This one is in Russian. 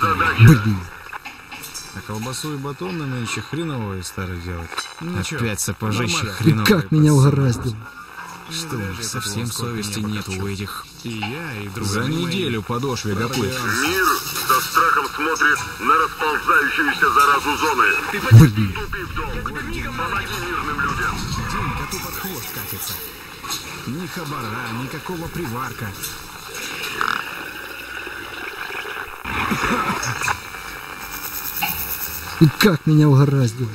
Блин. А колбасу и батон на нынче хреновые старый делать. Ничего, Опять сапожище. И хреновое. как меня угораздило. Что, у них совсем совести нет у этих. И я, и друг За неделю подошве доплыть. Мир со страхом смотрит на расползающуюся заразу зоны. Блин. Ступи в долг. Помоги мирным людям. День коту под хвост катится. Ни хабара, никакого приварка. И как меня угораздило.